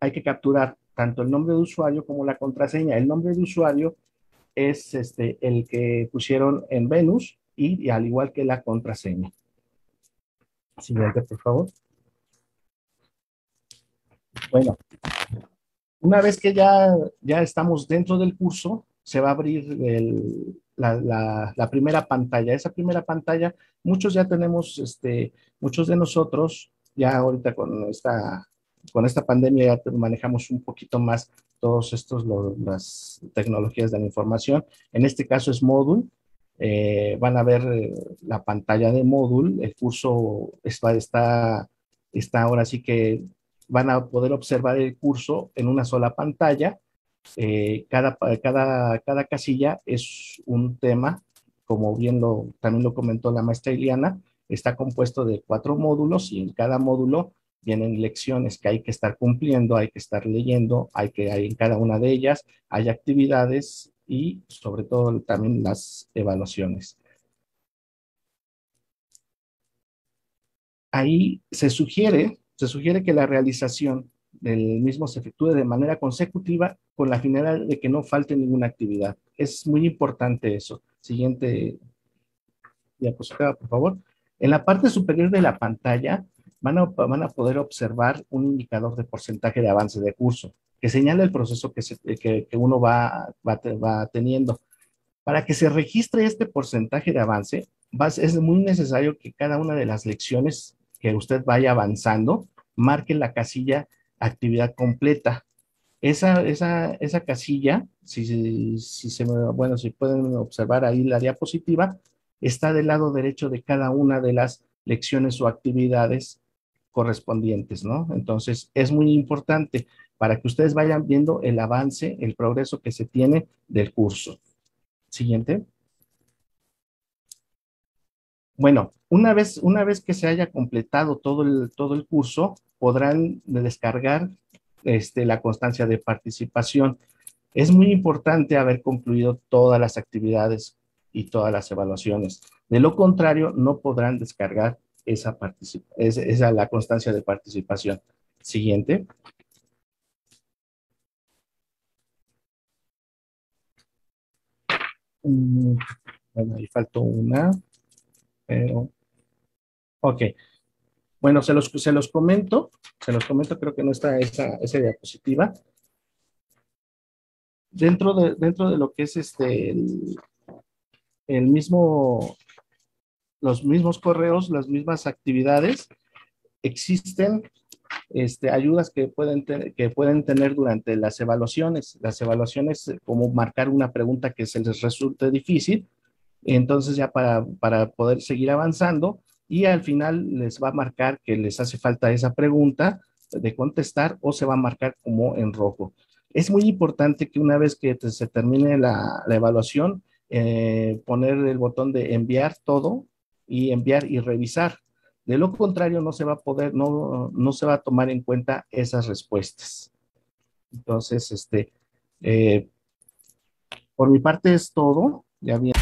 hay que capturar tanto el nombre de usuario como la contraseña. El nombre de usuario es este, el que pusieron en Venus y, al igual que la contraseña. Siguiente, por favor. Bueno, una vez que ya, ya estamos dentro del curso, se va a abrir la, la, primera pantalla. Esa primera pantalla, muchos ya tenemos, este, muchos de nosotros, ya ahorita con esta, con esta pandemia ya manejamos un poquito más todos estos, las tecnologías de la información. En este caso es Moodle. Eh, van a ver eh, la pantalla de Moodle. El curso está, está, está ahora sí que van a poder observar el curso en una sola pantalla. Eh, cada, cada, cada casilla es un tema, como bien lo, también lo comentó la maestra Iliana, está compuesto de cuatro módulos y en cada módulo vienen lecciones que hay que estar cumpliendo, hay que estar leyendo, hay que hay en cada una de ellas hay actividades y sobre todo también las evaluaciones. Ahí se sugiere, se sugiere que la realización del mismo se efectúe de manera consecutiva con la finalidad de que no falte ninguna actividad. Es muy importante eso. Siguiente diapositiva, por favor. En la parte superior de la pantalla van a, poder observar un indicador de porcentaje de avance de curso que señala el proceso que, uno va, va, teniendo. Para que se registre este porcentaje de avance, es muy necesario que cada una de las lecciones que usted vaya avanzando marque la casilla actividad completa. Esa, esa, esa casilla, si, si, se, bueno, si pueden observar ahí la diapositiva, está del lado derecho de cada una de las lecciones o actividades correspondientes, ¿no? Entonces, es muy importante para que ustedes vayan viendo el avance, el progreso que se tiene del curso. Siguiente. Bueno, una vez, una vez que se haya completado todo el, todo el curso, podrán descargar este, la constancia de participación. Es muy importante haber concluido todas las actividades y todas las evaluaciones. De lo contrario, no podrán descargar esa, esa la constancia de participación. Siguiente. Mm, bueno, ahí faltó una, pero... Ok. Bueno, se los, se los comento, se los comento, creo que no está esa, esa diapositiva. Dentro de, dentro de lo que es este, el mismo los mismos correos, las mismas actividades, existen este, ayudas que pueden, que pueden tener durante las evaluaciones. Las evaluaciones, eh, como marcar una pregunta que se les resulte difícil, entonces ya para, para poder seguir avanzando y al final les va a marcar que les hace falta esa pregunta de contestar o se va a marcar como en rojo. Es muy importante que una vez que se termine la, la evaluación, eh, poner el botón de enviar todo y enviar y revisar. De lo contrario, no se va a poder, no, no se va a tomar en cuenta esas respuestas. Entonces, este, eh, por mi parte es todo. Ya bien.